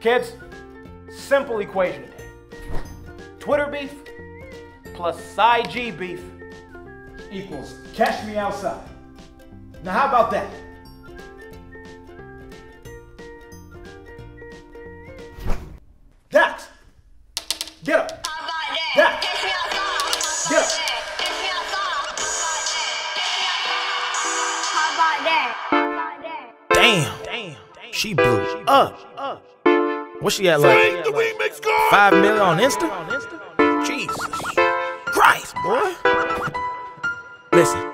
Kids, simple equation today. Twitter beef plus IG beef equals catch me outside. Now, how about that? Dax, get up. Dax, get up. Damn. Damn. She blew up. What she at like? Five million on Insta? Jesus Christ, boy. Listen.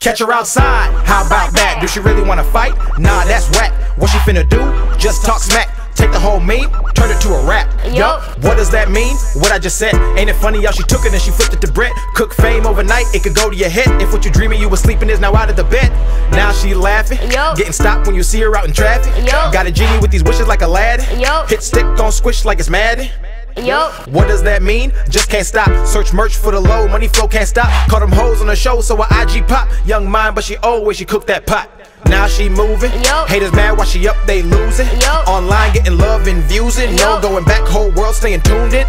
Catch her outside. How about that? Do she really wanna fight? Nah, that's whack. What she finna do? Just talk smack. Take the whole meme, turn it to a rap. Yup. What does that mean? What I just said. Ain't it funny how she took it and she flipped it to bread? Cook fame overnight, it could go to your head. If what you're dreaming you was sleeping is now out of the bed. She laughing. Yup. Getting stopped when you see her out in traffic. Yup. Got a genie with these wishes like Aladdin. Yup. Hit stick, gon' squish like it's Madden. Yup. What does that mean? Just can't stop. Search merch for the low, money flow can't stop. Caught them hoes on the show, so I IG pop. Young mind, but she always she cook that pot. Now she moving. Yup. Haters mad while she up, they losing. Yup. Online getting love and views it. No going back, whole world staying tuned in.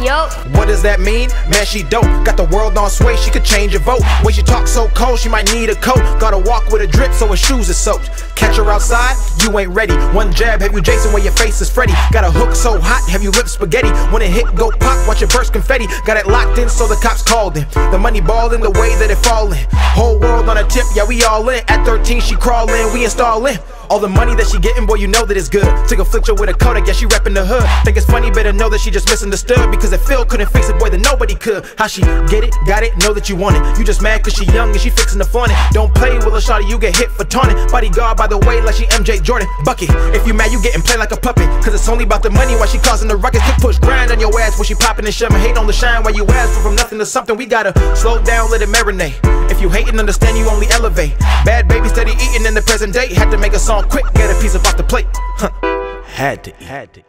Yup. What does that mean? Man, she dope. Got the world on sway, she could change your vote. When she talk so cold, she might need a coat. Gotta walk with a drip so her shoes are soaked. Catch her outside, you ain't ready. One jab, have you Jason where your face is Freddy? Got a hook so hot, have you lipped spaghetti? When it hit, go pop, watch it burst confetti. Got it locked in, so the cops called in. The money ballin' the way that it fallin'. Whole world on a tip, yeah, we all in. At 13, she crawlin', we installin'. All the money that she gettin', boy, you know that it's good. Took a flicker with a Kodak, yeah, she reppin' the hood. Think it's funny, better know that she just misunderstood. Because if Phil couldn't fix it, boy, then nobody could. How she get it, got it, know that you want it. You just mad cause she young and she fixin' the flaunt. Don't play with a shawty, you get hit for taunting. Bodyguard by the way, like she MJ Jordan. Bucket, if you mad, you gettin' played like a puppet. Cause it's only about the money while she causing the ruckus. Could push grind on your ass when she poppin' and shoving. Hate on the shine while you ask for from nothing to something. We gotta slow down, let it marinate. If you hate and understand you only elevate. Bhad Bhabie steady eating in the present day. Had to make a song quick, get a piece of off the plate. Huh. Had to eat. Had to eat.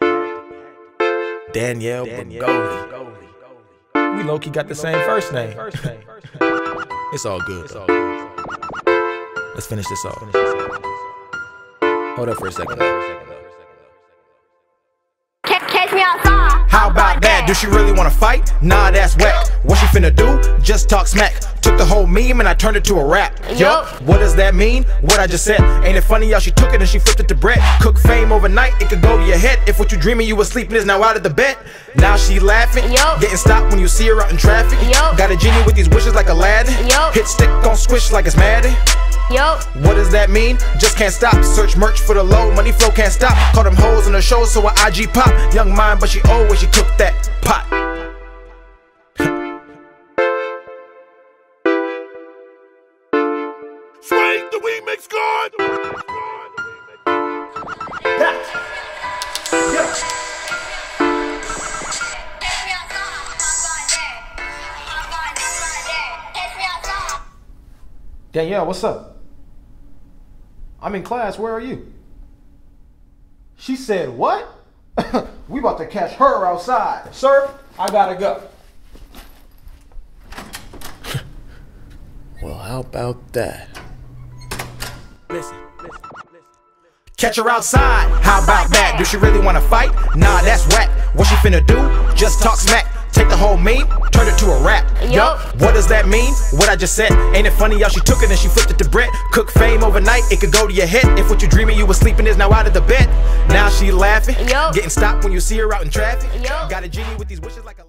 Danielle, Danielle We low key got the same first name. It's all good. Though. Let's finish this off. Hold up for a second. Catch, catch me outside. How about that? Do she really wanna fight? Nah, that's whack. What she finna do? Just talk smack. Took the whole meme and I turned it to a rap. Yup. What does that mean? What I just said. Ain't it funny how she took it and she flipped it to bread? Cook fame overnight, it could go to your head. If what you dreaming you was sleeping is now out of the bed. Now she laughing. Yup. Getting stopped when you see her out in traffic. Yup. Got a genie with these wishes like Aladdin. Yup. Hit stick, gon' squish like it's Madden. Yup. What does that mean? Just can't stop. Search merch for the low, money flow can't stop. Call them hoes on the show, so I IG pop. Young mind, but she always she cook that pot. Suede the remix god! Dax, get up. Danielle, what's up? I'm in class. Where are you? She said, What? we about to catch her outside. Sir, I gotta go. Well, how about that? Listen, listen, listen. Catch her outside. How about that? Do she really wanna fight? Nah, that's whack. What she finna do? Just talk smack. Take the whole meme, turn it to a rap. Yup. What does that mean? What I just said. Ain't it funny how she took it and she flipped it to bread? Cook fame overnight, it could go to your head. If what you dreaming you was sleeping is now out of the bed. Now she laughing. Yup. Getting stopped when you see her out in traffic. Yup. Got a genie with these wishes like a